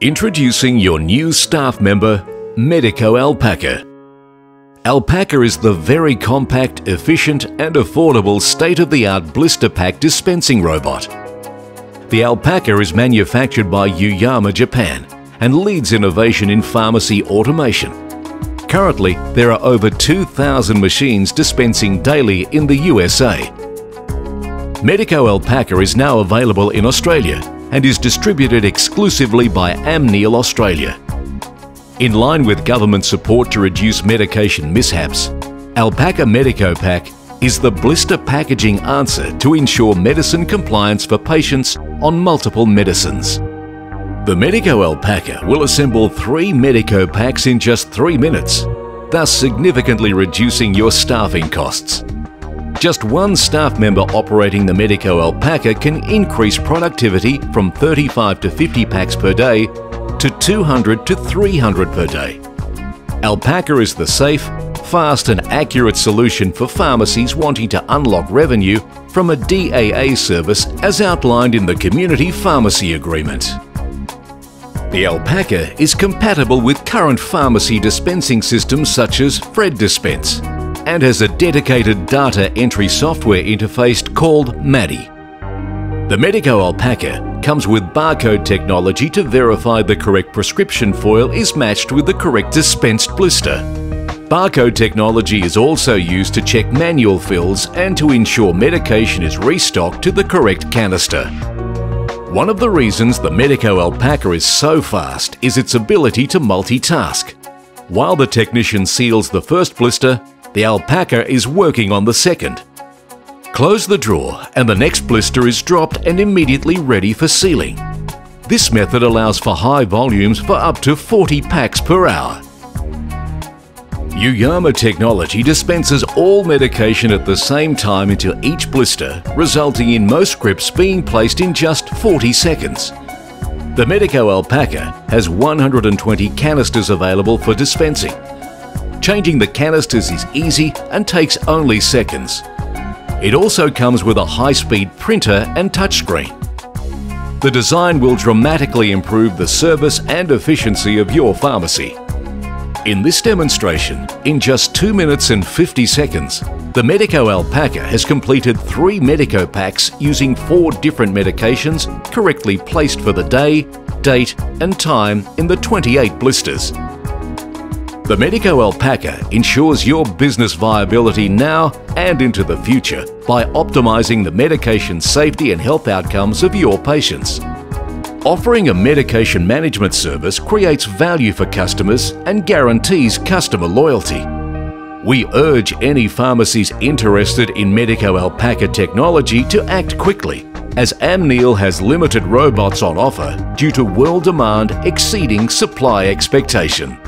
Introducing your new staff member, Medico Alpaca. Alpaca is the very compact, efficient and affordable state-of-the-art blister pack dispensing robot. The Alpaca is manufactured by Yuyama Japan and leads innovation in pharmacy automation. Currently, there are over 2,000 machines dispensing daily in the USA. Medico Alpaca is now available in Australia and is distributed exclusively by Amneal Australia. In line with government support to reduce medication mishaps, Alpaca Medico Pak is the blister packaging answer to ensure medicine compliance for patients on multiple medicines. The Medico Alpaca will assemble three Medico Paks in just three minutes, thus significantly reducing your staffing costs. Just one staff member operating the Medico Alpaca can increase productivity from 35 to 50 packs per day to 200 to 300 per day. Alpaca is the safe, fast and accurate solution for pharmacies wanting to unlock revenue from a DAA service as outlined in the Community Pharmacy Agreement. The Alpaca is compatible with current pharmacy dispensing systems such as Fred Dispense, and has a dedicated data entry software interface called MADI. The Medico Alpaca comes with barcode technology to verify the correct prescription foil is matched with the correct dispensed blister. Barcode technology is also used to check manual fills and to ensure medication is restocked to the correct canister. One of the reasons the Medico Alpaca is so fast is its ability to multitask. While the technician seals the first blister, the alpaca is working on the second. Close the drawer and the next blister is dropped and immediately ready for sealing. This method allows for high volumes for up to 40 packs per hour. Yuyama technology dispenses all medication at the same time into each blister, resulting in most grips being placed in just 40 seconds. The Medico Alpaca has 120 canisters available for dispensing, Changing the canisters is easy and takes only seconds. It also comes with a high-speed printer and touchscreen. The design will dramatically improve the service and efficiency of your pharmacy. In this demonstration, in just 2 minutes and 50 seconds, the Medico Alpaca has completed three Medico Paks using four different medications correctly placed for the day, date and time in the 28 blisters. The Medico Alpaca ensures your business viability now and into the future by optimising the medication safety and health outcomes of your patients. Offering a medication management service creates value for customers and guarantees customer loyalty. We urge any pharmacies interested in Medico Alpaca technology to act quickly as Amneal has limited robots on offer due to world demand exceeding supply expectation.